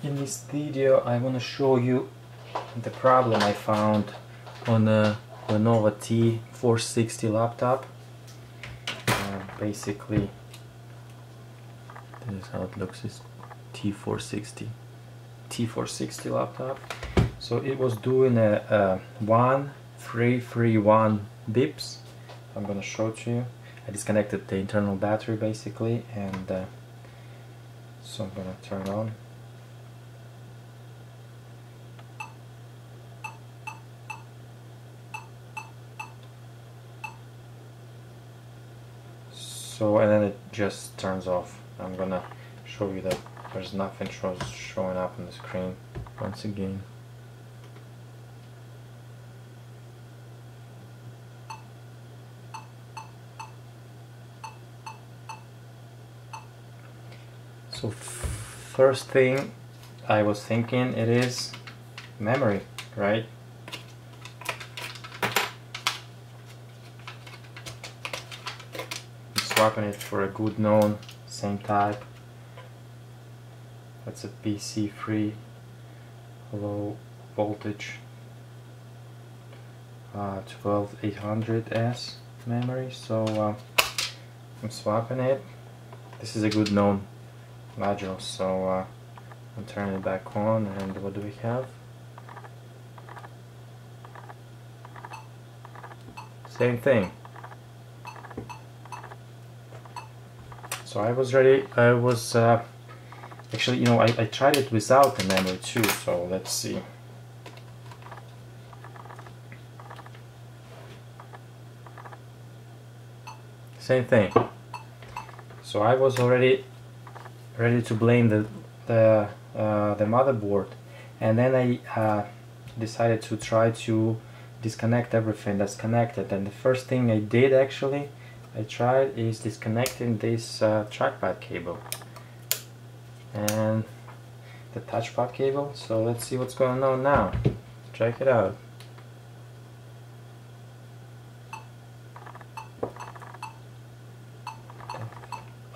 In this video I want to show you the problem I found on a Lenovo T460 laptop. Uh, basically, this is how it looks, it's T460. T460 laptop. So it was doing a, a 1331 bips. I'm gonna show it to you. I disconnected the internal battery basically and uh, so I'm gonna turn on. So and then it just turns off. I'm gonna show you that there's nothing shows showing up on the screen once again. So first thing I was thinking it is memory right swapping it for a good known same type. That's a PC3 low voltage uh, 12800S memory. So uh, I'm swapping it. This is a good known module. So uh, I'm turning it back on and what do we have? Same thing so I was ready I was uh, actually you know I, I tried it without the memory too so let's see. Same thing. So I was already ready to blame the the, uh, the motherboard. And then I uh, decided to try to disconnect everything that's connected. And the first thing I did actually I tried is disconnecting this uh, trackpad cable. And the touchpad cable so let's see what's going on now. Check it out.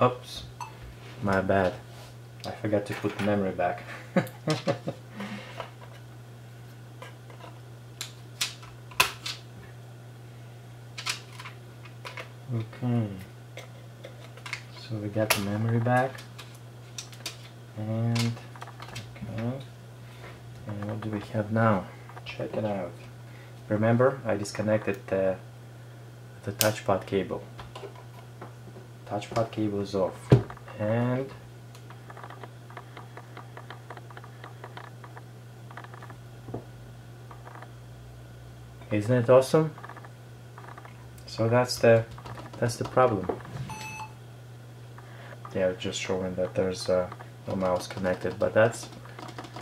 Oops my bad. I forgot to put the memory back Okay, so we got the memory back, and okay, and what do we have now? Check it out. Remember, I disconnected the the touchpad cable. Touchpad cable is off, and isn't it awesome? So that's the that's the problem. Yeah, just showing that there's uh, no mouse connected, but that's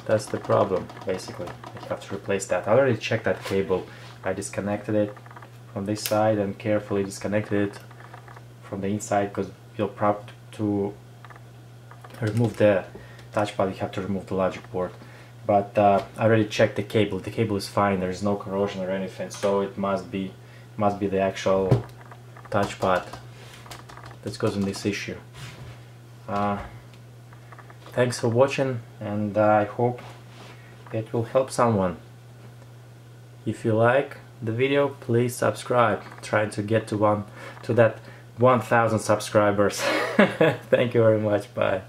that's the problem basically. I have to replace that. I already checked that cable. I disconnected it from this side and carefully disconnected it from the inside because you'll probably to remove the touchpad you have to remove the logic board but uh, I already checked the cable the cable is fine there's no corrosion or anything so it must be must be the actual touchpad that's causing this issue. Uh, thanks for watching and I hope it will help someone. If you like the video, please subscribe. Trying to get to one to that 1000 subscribers. Thank you very much. Bye.